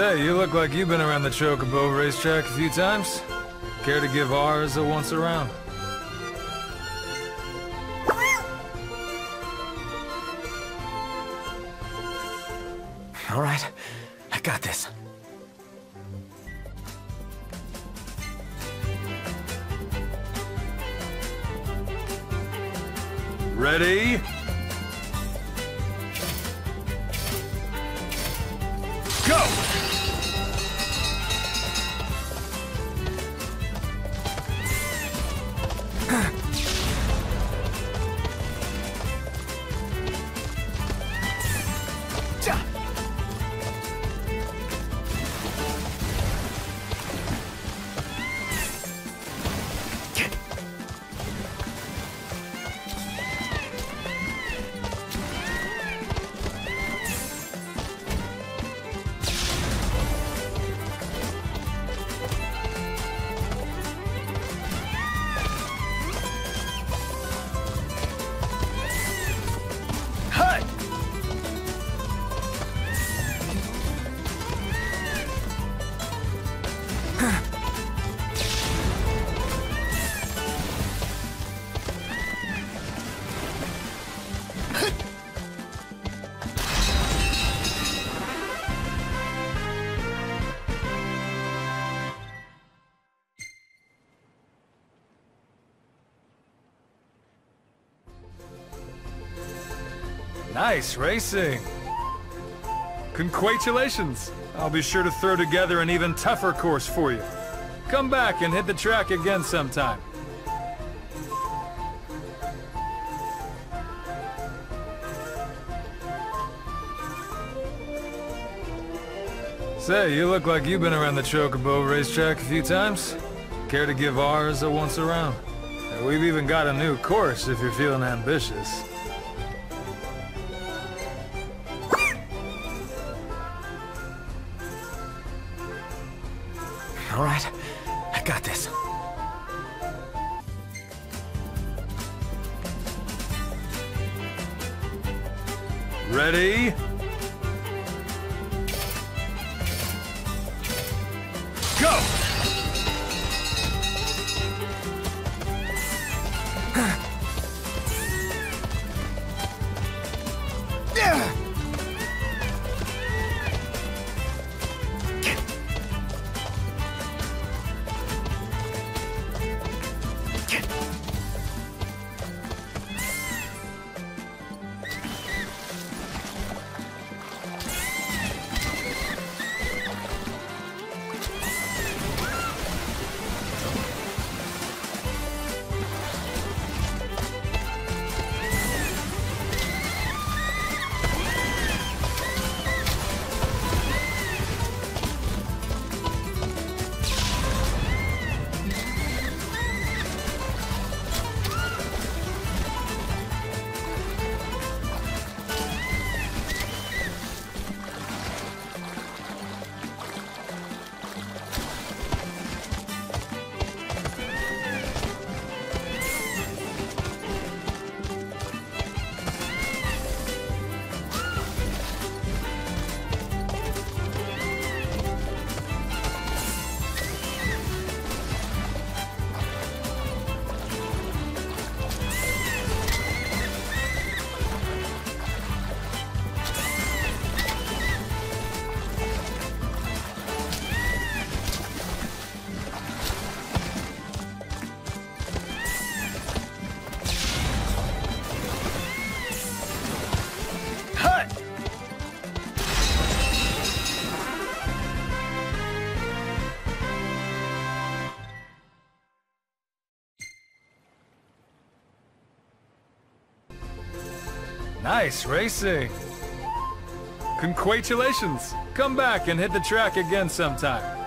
Say, you look like you've been around the Chocobo racetrack a few times. Care to give ours a once around? All right, I got this. Ready? Go! Nice racing. Congratulations. I'll be sure to throw together an even tougher course for you. Come back and hit the track again sometime. Say, you look like you've been around the Chocobo racetrack a few times. Care to give ours a once around? We've even got a new course if you're feeling ambitious. All right, I got this. Ready? Go! Nice racing. Congratulations. Come back and hit the track again sometime.